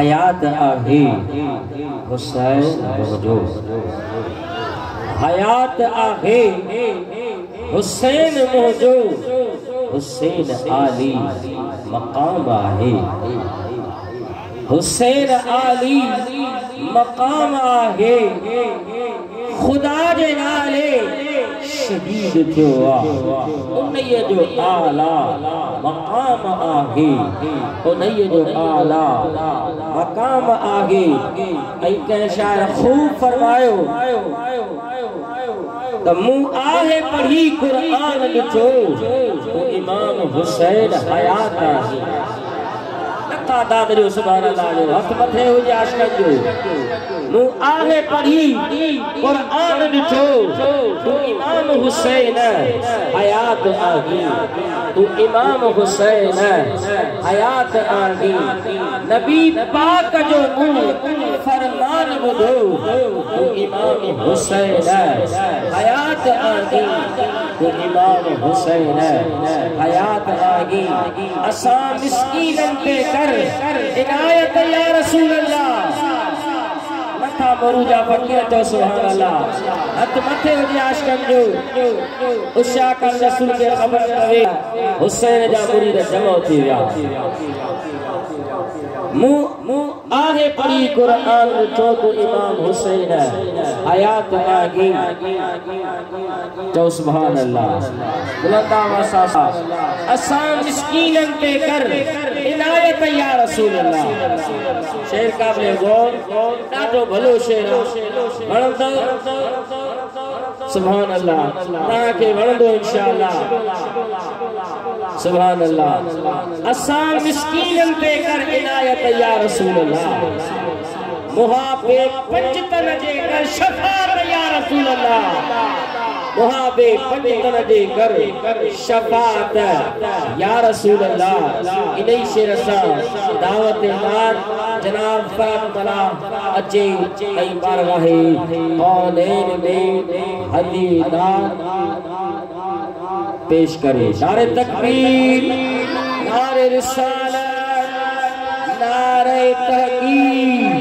हुसैन हुसैन आली मक़ाम आहे हुसैन आली मक़ाम आहे ख़ुदा जे नाले शदीद जो उन्हें ये जो आला मकाम आगे उन्हें ये जो आला मकाम आगे ऐ कह शायर खूब फरमायो त तो मूं आहे पढ़ी कुरान ॾिठो तो इमाम हुसैन हयात आहे پہدہ ہے، عظمت ہے حضر ہیں، عظمت ہے حضر ہیں، عظمت ہے، عظمت ہے چھو؟ نو آنے پڑھی قرآن لیٹھو، نو امام حسین؛ آیات آگھی، نو امام حسین؛ آیات آگی، نبی پاک فرمان بدو تو امام حسین حیات آگی تو امام حسین حیات آگی اسا مسکینن پہ کر عنایت یا رسول اللہ मथा मोरू जा फकीर चओ सुभान अल्लाह हथ मथे हुजे आशकन जो उषा कन रसूल खे ख़बर पवे हुसैन जा मुरीद जमा थी विया مو مو آھے پڑھی قران رتو امام حسین ہائے عطا گی تو سبحان اللہ دلتا واسا اساں مسکینن تے کر الائے پیغمبر رسول اللہ شعر قابل گل ناتو بھلو شعر سبحان اللہ تا کے انشاءاللہ सुभान अल्लाह असा मिस्कीनन ते कर इनायत या रसूल अल्लाह मुहा पे पंजतन जे कर शफात या रसूल अल्लाह मुहा पे पंजतन जे कर शफात या रसूल अल्लाह इन्हीं शेर सां दावत दार जनाब फातिमा अचे कई बार वाहे औनेन में हदीना पेश करे नारे तकबीर नारे रिसालत नारे तकबीर